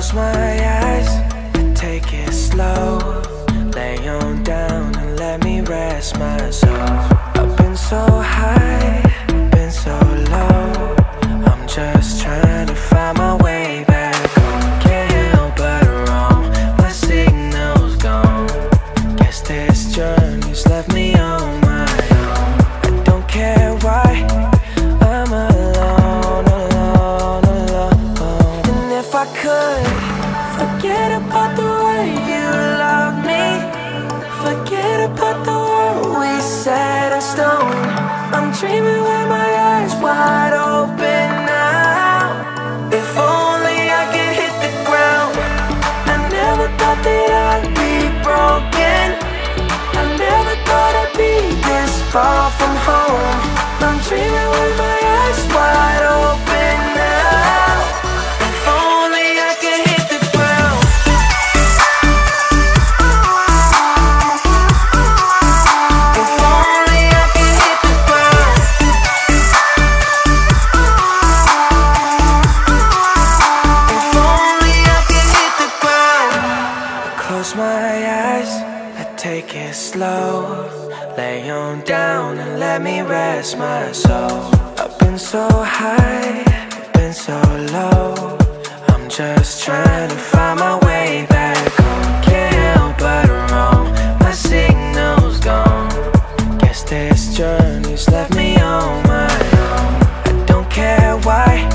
close my eyes and take it slow. Lay on down and let me rest my soul. I've been so high, been so low. I'm just trying to find my way back home. Can't help but roam, my signal's gone. Guess this journey's left me dreaming with my eyes wide open now. If only I could hit the ground. I never thought that I'd be broken. I never thought I'd be this far from close my eyes, I take it slow. Lay on down and let me rest my soul. I've been so high, been so low. I'm just trying to find my way back home. Can't help but roam, my signal's gone. Guess this journey's left me on my own. I don't care why.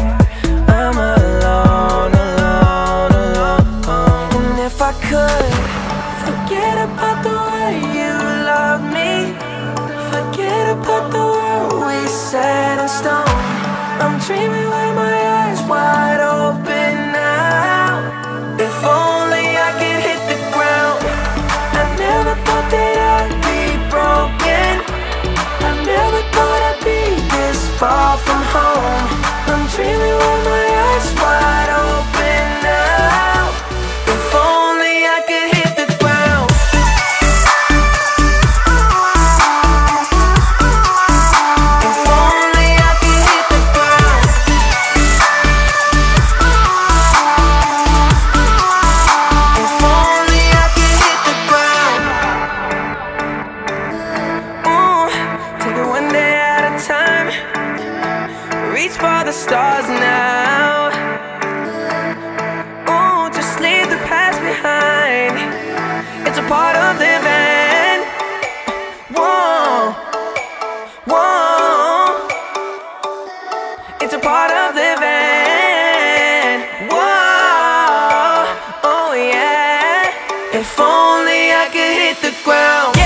I'm alone, alone, alone. And if I could Reach for the stars now. Ooh, just leave the past behind. It's a part of living. Whoa, whoa. It's a part of living. Whoa, oh yeah. If only I could hit the ground.